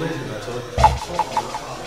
I told